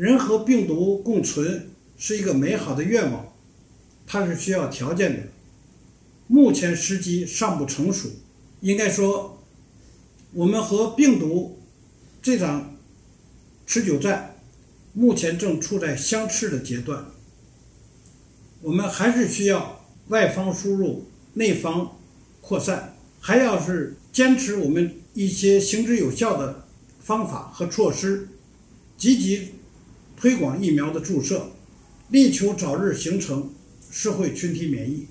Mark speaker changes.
Speaker 1: 人和病毒共存是一个美好的愿望，它是需要条件的。目前时机尚不成熟，应该说，我们和病毒这场持久战目前正处在相持的阶段。我们还是需要外防输入、内防扩散，还要是坚持我们一些行之有效的方法和措施，积极推广疫苗的注射，力求早日形成社会群体免疫。